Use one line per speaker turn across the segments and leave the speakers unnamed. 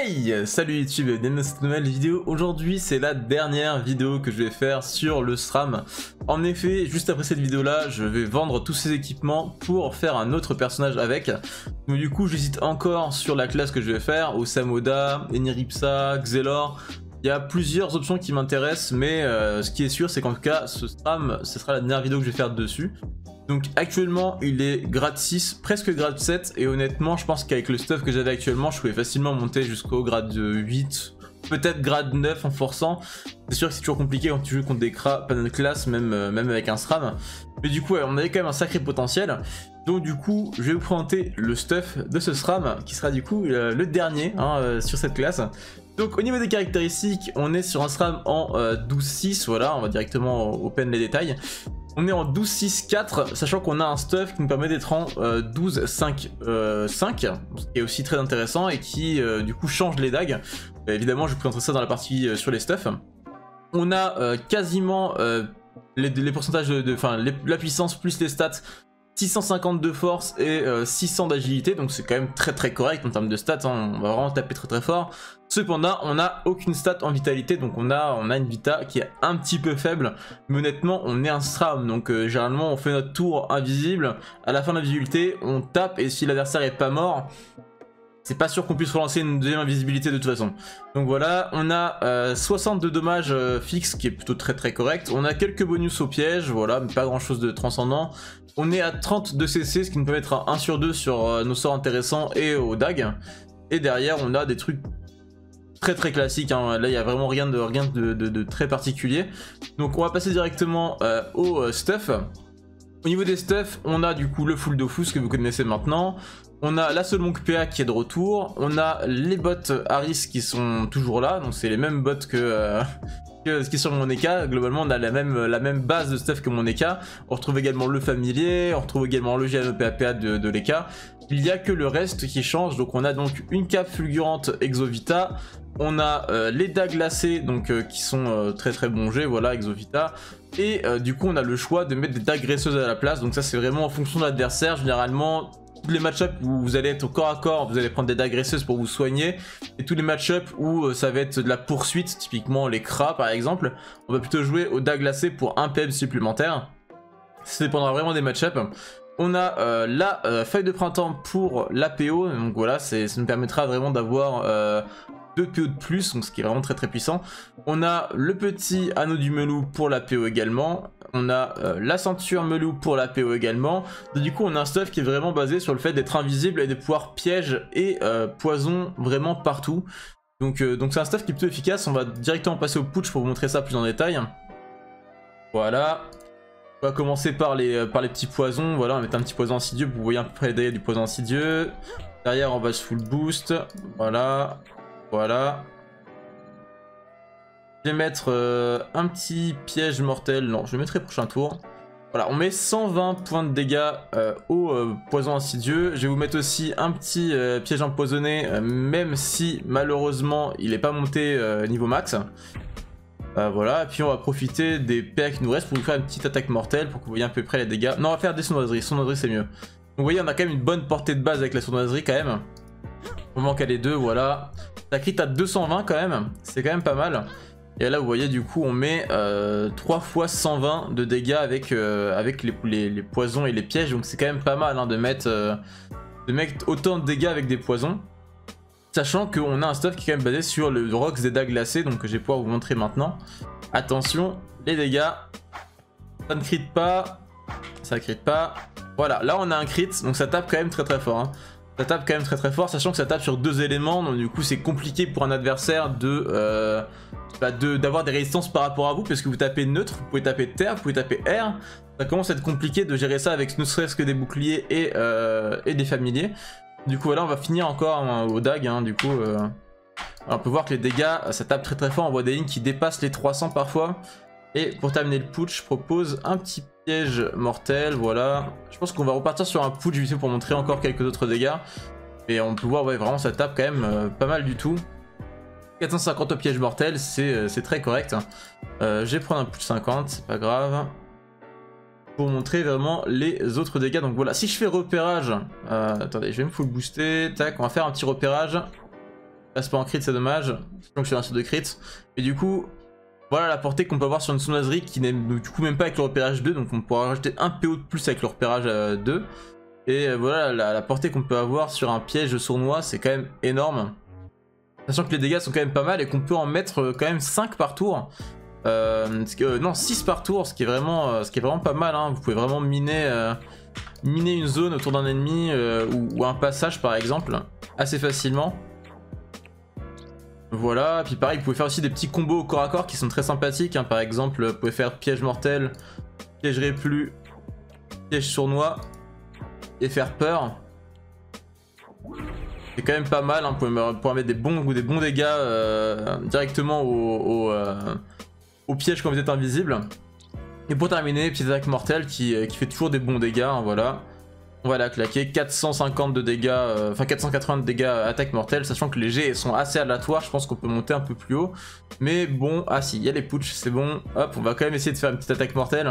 Hey Salut YouTube, bienvenue dans cette nouvelle vidéo. Aujourd'hui c'est la dernière vidéo que je vais faire sur le SRAM. En effet, juste après cette vidéo là, je vais vendre tous ces équipements pour faire un autre personnage avec. Donc du coup j'hésite encore sur la classe que je vais faire, Osamoda, Eniripsa, Xelor. Il y a plusieurs options qui m'intéressent, mais euh, ce qui est sûr c'est qu'en tout cas ce SRAM, ce sera la dernière vidéo que je vais faire dessus. Donc actuellement il est grade 6, presque grade 7 et honnêtement je pense qu'avec le stuff que j'avais actuellement je pouvais facilement monter jusqu'au grade 8, peut-être grade 9 en forçant. C'est sûr que c'est toujours compliqué quand tu joues contre des panel class même, euh, même avec un SRAM. Mais du coup on avait quand même un sacré potentiel. Donc du coup je vais vous présenter le stuff de ce SRAM qui sera du coup euh, le dernier hein, euh, sur cette classe. Donc au niveau des caractéristiques, on est sur un SRAM en 12.6, voilà, on va directement open les détails. On est en 12-6-4, sachant qu'on a un stuff qui nous permet d'être en 12-5-5, euh, ce qui est aussi très intéressant et qui euh, du coup change les dagues. Euh, évidemment, je vous présenterai ça dans la partie sur les stuffs. On a quasiment les, pourcentages de, enfin la puissance plus les stats 650 de force et 600 d'agilité, donc c'est quand même très très correct en termes de stats, hein. on va vraiment taper très très fort. Cependant, on n'a aucune stat en vitalité, donc on a, on a une vita qui est un petit peu faible, mais honnêtement, on est un SRAM, donc euh, généralement on fait notre tour invisible, à la fin de la visibilité, on tape, et si l'adversaire est pas mort, c'est pas sûr qu'on puisse relancer une deuxième invisibilité de toute façon. Donc voilà, on a 60 euh, de dommages euh, fixes, qui est plutôt très très correct. On a quelques bonus au piège, voilà, mais pas grand chose de transcendant. On est à 30 de CC, ce qui nous permet d'être 1 sur 2 sur nos sorts intéressants et au DAG. Et derrière, on a des trucs très très classique. Hein. Là, il n'y a vraiment rien, de, rien de, très particulier. Donc, on va passer directement euh, au euh, stuff. Au niveau des stuff, on a du coup le full Dofus que vous connaissez maintenant. On a la seule Monk PA qui est de retour. On a les bots Harris qui sont toujours là. Donc, c'est les mêmes bots que, euh, ce qui est sur mon EK. Globalement, on a la même, base de stuff que mon EK. On retrouve également le familier. On retrouve également le GNOPAPA de, de l'EK. Il n'y a que le reste qui change. Donc, on a donc une cape fulgurante Exovita on a euh, les dagues glacées, donc euh, qui sont très très bons jets, voilà, Exovita. Et du coup, on a le choix de mettre des dagues graisseuses à la place. Donc ça, c'est vraiment en fonction de l'adversaire. Généralement, tous les match-ups où vous allez être au corps à corps, vous allez prendre des dagues pour vous soigner. Et tous les match-ups où ça va être de la poursuite, typiquement les cras par exemple, on va plutôt jouer aux dagues glacées pour un PM supplémentaire. Ça dépendra vraiment des match-ups. On a la feuille de printemps pour l'APO, donc voilà, ça nous permettra vraiment d'avoir 2 PO de plus, donc ce qui est vraiment très très puissant. On a le petit anneau du melou pour la PO également. On a euh, la ceinture melou pour la PO également. du coup, on a un stuff qui est vraiment basé sur le fait d'être invisible et de pouvoir piège et euh, poison vraiment partout. Donc euh, donc c'est un stuff qui est plutôt efficace. On va directement passer au putsch pour vous montrer ça plus en détail. Voilà. On va commencer par les, par les petits poisons. Voilà, on va mettre un petit poison insidieux. Vous voyez à peu près les du poison insidieux. Derrière, on va se full boost. Voilà. Voilà. Je vais mettre euh, un petit piège mortel. Non, je le mettrai prochain tour. Voilà, on met 120 points de dégâts euh, au euh, poison insidieux. Je vais vous mettre aussi un petit piège empoisonné, même si malheureusement il n'est pas monté niveau max. voilà, et puis on va profiter des PA qui nous restent pour vous faire une petite attaque mortelle pour que vous voyez à peu près les dégâts. Non, on va faire des sournoiseries, sournoiseries c'est mieux. Vous voyez, on a quand même une bonne portée de base avec la sournoiserie quand même. On manque à les deux, voilà. Ça crit à 220 quand même, c'est quand même pas mal. Et là vous voyez du coup on met 3 euh, fois 120 de dégâts avec, euh, les, poisons et les pièges. Donc c'est quand même pas mal hein, de, mettre, euh, de mettre autant de dégâts avec des poisons. Sachant qu'on a un stuff qui est quand même basé sur le Rox des dagues glacées, donc je vais pouvoir vous montrer maintenant. Attention, les dégâts, ça ne crit pas, ça crit pas. Voilà, là on a un crit, donc ça tape quand même très très fort. Hein. Ça tape quand même très très fort, sachant que ça tape sur deux éléments, donc du coup c'est compliqué pour un adversaire de euh, bah, d'avoir des résistances par rapport à vous, parce que vous tapez neutre, vous pouvez taper terre, vous pouvez taper air, ça commence à être compliqué de gérer ça avec ne serait-ce que des boucliers et, euh, des familiers. Du coup voilà, on va finir encore hein, au dag, hein, du coup... Euh, on peut voir que les dégâts, ça tape très très fort, on voit des lignes qui dépassent les 300 parfois. Et pour terminer le putsch, je propose un petit piège mortel, voilà. Je pense qu'on va repartir sur un putsch vite pour montrer encore quelques autres dégâts. Et on peut voir, ouais, vraiment ça tape quand même euh, pas mal du tout. 450 piège mortel, euh, c'est très correct. Euh, je vais prendre un plus 50, c'est pas grave. Pour montrer vraiment les autres dégâts. Donc voilà, si je fais repérage... attendez, je vais me full booster. Tac, on va faire un petit repérage. passe pas en crit, c'est dommage. Donc je suis un sur de crit. Et du coup, voilà la portée qu'on peut avoir sur une sournoiserie qui n'est du coup même pas avec le repérage 2, donc on pourra rajouter un PO de plus avec le repérage 2. Euh, Et euh, voilà, la, portée qu'on peut avoir sur un piège sournois, c'est quand même énorme. Sachant que les dégâts sont quand même pas mal et qu'on peut en mettre euh, quand même 5 par tour. non, 6 par tour, ce qui est vraiment, ce qui est vraiment pas mal. Hein. Vous pouvez vraiment miner, miner une zone autour d'un ennemi ou, un passage par exemple, assez facilement. Voilà, puis pareil, vous pouvez faire aussi des petits combos au corps à corps qui sont très sympathiques. Hein. Par exemple, vous pouvez faire piège mortel, piège plus, piège sournois et faire peur. C'est quand même pas mal, hein. vous, pouvez, mettre des bons ou des bons dégâts euh, directement au, euh, au, piège quand vous êtes invisible. Et pour terminer, petite attaque mortelle qui, euh, qui fait toujours des bons dégâts, hein, voilà. La claquer, 450 de dégâts, euh, enfin 480 de dégâts attaque mortelle, sachant que les jets sont assez aléatoires, je pense qu'on peut monter un peu plus haut. Mais bon, ah si, il y a les putsch, c'est bon. Hop, on va quand même essayer de faire une petite attaque mortelle.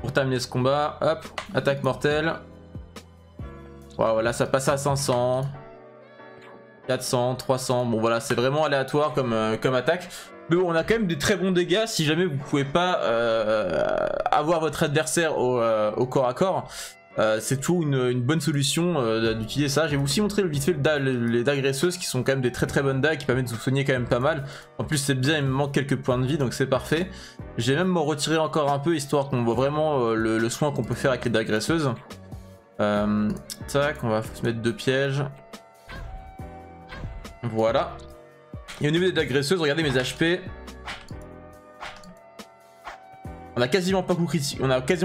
Pour terminer ce combat, hop, attaque mortelle. Voilà, ça passe à 500. 400, 300, bon voilà, c'est vraiment aléatoire comme, euh, attaque. Mais on a quand même des très bons dégâts si jamais vous pouvez pas euh, avoir votre adversaire au, corps à corps. Euh, c'est toujours une, bonne solution euh, d'utiliser ça. J'ai aussi montré le vite fait les dagresseuses qui sont quand même des très très bonnes dagues qui permettent de vous soigner quand même pas mal. En plus c'est bien, il me manque quelques points de vie donc c'est parfait. J'ai même retiré encore un peu histoire qu'on voit vraiment euh, le, soin qu'on peut faire avec les dagresseuses. tac, on va se mettre deux pièges. Voilà. Et au niveau des dagresseuses, regardez mes HP. On a quasiment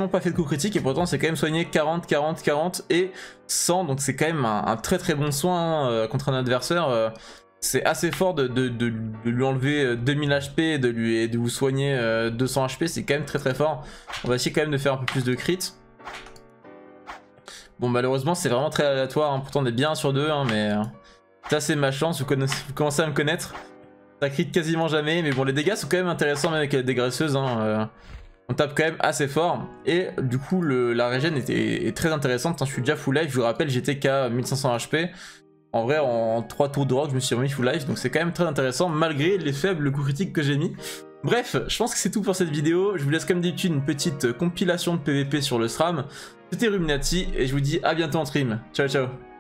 pas fait de coup critique et pourtant c'est quand même soigné 40, 40, 40 et 100 donc c'est quand même un, très très bon soin euh, contre un adversaire. Euh, c'est assez fort de, lui enlever 2000 HP et de, lui, vous soigner 200 euh, HP, c'est quand même très très fort. On va essayer quand même de faire un peu plus de crit. Bon malheureusement c'est vraiment très aléatoire, hein. pourtant on est bien sur deux, hein, mais ça c'est ma chance, vous, commencez à me connaître. Ça crit quasiment jamais, mais bon les dégâts sont quand même intéressants même avec les dégraisseuses. Hein, on tape quand même assez fort. Et du coup, la régène est très intéressante. Je suis déjà full life, je vous rappelle, j'étais qu'à 1500 HP. En vrai, en 3 tours de rock, je me suis remis full life, donc c'est quand même très intéressant, malgré les faibles coups critiques que j'ai mis. Bref, je pense que c'est tout pour cette vidéo. Je vous laisse comme d'habitude une petite compilation de PVP sur le SRAM. C'était Ruminati, et je vous dis à bientôt en stream. Ciao, ciao